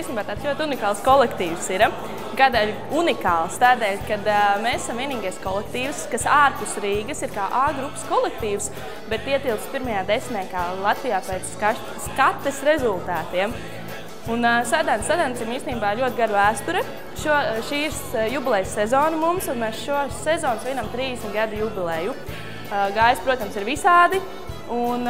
Īstenībā tāds ļoti unikāls kolektīvs ir. Kādēļ unikāls? Tādēļ, ka mēs esam vienīgais kolektīvs, kas ārpus Rīgas ir kā A grupas kolektīvs, bet ietilps pirmajā desmitniekā Latvijā pēc skates rezultātiem. Un Sēdēns Sēdēns ir īstenībā ļoti gara vēsture. Šo, šī ir jubilejas sezona mums, un mēs šo sezonu svinam 30 gadu jubileju. Gājis, protams, ir visādi. Un,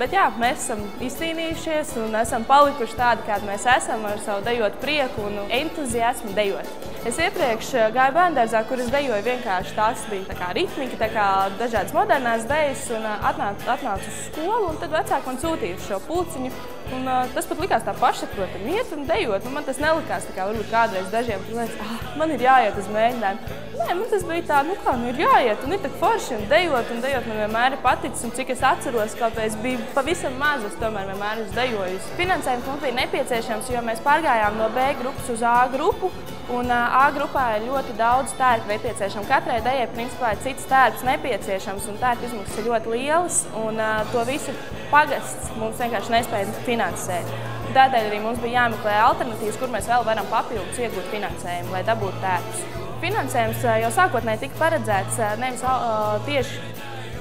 bet jā, mēs esam izcīnījušies un esam palikuši tādi, kādi mēs esam, ar savu dejotu prieku un entuziasmu dejot. Es iepriekš gāju bērndārzā, kur es dejoju vienkārši tās bija tā kā ritmika, tā kā dažādas modernās dejas un atnācu, atnācu uz skolu un tad vecāki man sūtīja šo pulciņu. Un, uh, tas pat likās tā pašsaprotami, iet un dejot. Un man tas nelikās tā kā varbūt kādreiz dažiem, kur liekas, ah, man ir jāiet uz mēģinājumu. Nē, man tas bija tā, nu kā, nu ir jāiet un ir tak forši un dejot un dejot man vienmēr ir paticis. Un cik es atceros, kaut es biju pavisam maz, es tomēr vienmēr esmu dejojusi. Finansējums mums bija nepieciešams, jo mēs pārgājām no B grupas uz A grupu. Un A grupā ir ļoti daudz tērpu nepieciešams. Katrai dejai principā ir cits tērps nepieciešams, un tērpu izmaksas ir ļoti lielas, un to visu pagasts mums vienkārši nespēja finansēt. Tādēļ arī mums bija jāmeklē alternatīvas, kur mēs vēl varam papildus iegūt finansējumu, lai dabūtu tērpus. Finansējums jau sākotnēji tika paredzēts nevis tieši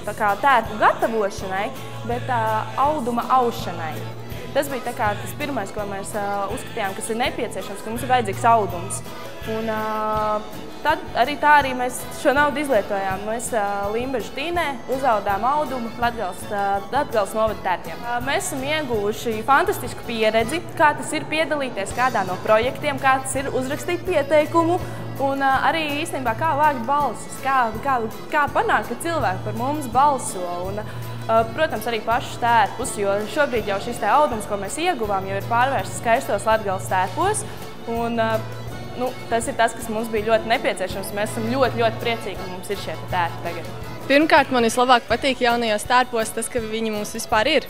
tērpu gatavošanai, bet auduma aušanai. Tas bija kā, tas pirmais, ko mēs uh, uzskatījām, kas ir nepieciešams, ka mums ir vajadzīgs audums. Un, uh, tad arī tā arī mēs šo naudu izlietojām. Mēs uh, Limbežu tīnē uzaudām audumu Latgals, uh, Latgals novada tērtiem. Uh, mēs esam ieguvuši fantastisku pieredzi, kā tas ir piedalīties kādā no projektiem, kā tas ir uzrakstīt pieteikumu, Un uh, arī īstenībā kā vākt balsis, kā, kā, kā panākt, ka cilvēki par mums balso. Un, uh, protams, arī pašus tērpus, jo šobrīd jau šis audums, ko mēs ieguvām, jau ir pārvērsts skaistos latgales tērpos. Un, uh, nu, tas ir tas, kas mums bija ļoti nepieciešams. Mēs esam ļoti, ļoti priecīgi, ka mums ir šie tērpi tagad. Pirmkārt, man vislabāk patīk jaunajos tērpos tas, ka viņi mums vispār ir.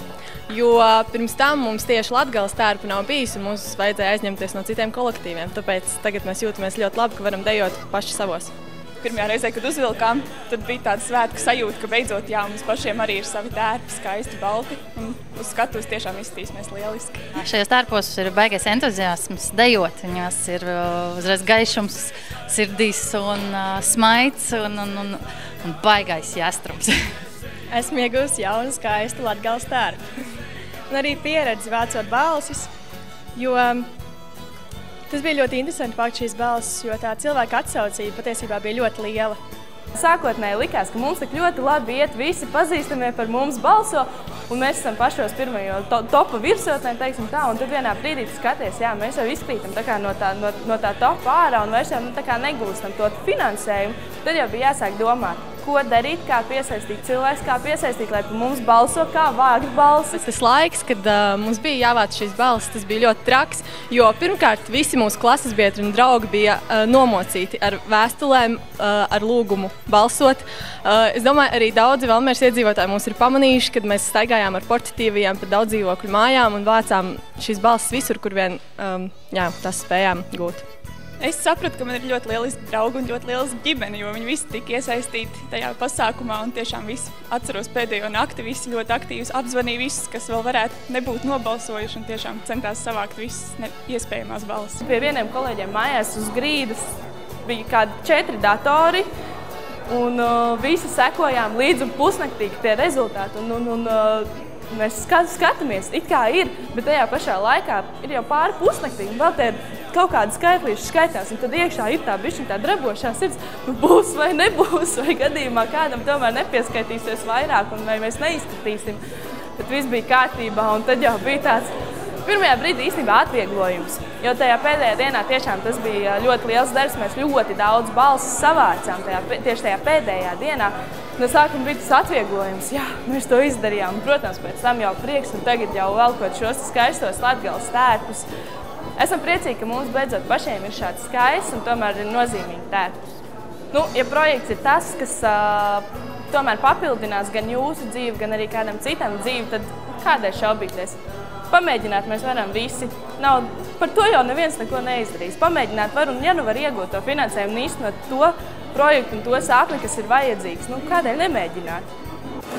Jo pirms tam mums tieši Latvijas tērpa nav bijis, un mums vajadzēja aizņemties no citiem kolektīviem. Tāpēc tagad mēs jūtamies ļoti labi, ka varam dejot paši savos pirmajā reizē, kad uzvilkām, tad bija tāda svētku sajūta, ka beidzot jā, mums pašiem arī ir savi tērpi, skaisti, balti. Un uz skatuves tiešām izskatīsimies lieliski. Šajos tērpos ir baigais entuziasms, dejot. Viņās ir uh, uzreiz gaišums sirdīs un uh, smaids un, un, un, un baigais jāstrums. Esmu iegūst jaunu skaistu latgals tērpu. Un arī pieredzi vācot balsis, jo Tas bija ļoti interesanti vākt šīs balsis, jo tā cilvēka atsaucība patiesībā bija ļoti liela. Sākotnēji likās, ka mums tik ļoti labi iet, visi pazīstamie par mums balso, un mēs esam pašos pirmajo to, topa virsotnē, teiksim tā, un tad vienā brīdī tu skaties, jā, mēs jau izkrītam tā kā no tā, no, no tā topa ārā un vairs jau nu, tā kā negūstam to finansējumu, tad jau bija jāsāk domāt, ko darīt, kā piesaistīt cilvēks, kā piesaistīt, lai mums balso, kā vākt balsis. Tas laiks, kad uh, mums bija jāvāc šīs balsis, tas bija ļoti traks, jo pirmkārt visi mūsu klases biedri un draugi bija uh, nomocīti ar vēstulēm, uh, ar lūgumu balsot. Uh, es domāju, arī daudzi Valmērs iedzīvotāji mums ir pamanījuši, kad mēs staigājām ar portatīvajiem pa daudz dzīvokļu mājām un vācām šīs balsis visur, kur vien um, jā, tas spējām gūt. Es sapratu, ka man ir ļoti lieliski draugi un ļoti liela ģimene, jo viņi visi tika iesaistīti tajā pasākumā. Tiešām visi atceros pēdējo nakti, visi ļoti aktīvi apzvanīja visus, kas vēl varētu nebūt nobalsojuši un tiešām centās savākt visas iespējamās balsis. Pie vieniem kolēģiem mājās uz grīdas bija kādi četri datori. Un uh, visi sekojām līdzi un pusnaktīgi tie rezultāti. Un, un, un, uh, Mēs skatāmies, it kā ir, bet tajā pašā laikā ir jau pāri pusnaktī. Vēl tie kaut kādi skaitlīši skaitās, un tad iekšā ir tā bišķiņa tā drabošā sirds, nu būs vai nebūs, vai gadījumā kādam tomēr nepieskaitīsies vairāk, un vai mēs neizskatīsim. Bet viss bija kārtībā, un tad jau bija tāds pirmajā brīdī īstenībā atvieglojums. Jo tajā pēdējā dienā tiešām tas bija ļoti liels darbs. Mēs ļoti daudz balsis savācām tajā, tieši tajā pēdējā dienā. No sākuma bija tas atvieglojums, jā, mēs to izdarījām. Protams, pēc tam jau prieks, un tagad jau velkot šos skaistos latgales tērpus, Esam priecīgi, ka mums beidzot pašiem ir šāds skaists un tomēr ir nozīmīgi tētus. Nu, ja projekts ir tas, kas uh, tomēr papildinās gan jūsu dzīvi, gan arī kādam citam dzīvi, tad kādai šaubīties? Pamēģināt mēs varam visi. Nav, par to jau neviens neko neizdarīs. Pamēģināt var un ja nu var iegūt to finansējumu un īstenot to projektu un to sākli, kas ir vajadzīgs, nu kādēļ nemēģināt?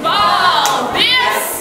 Paldies!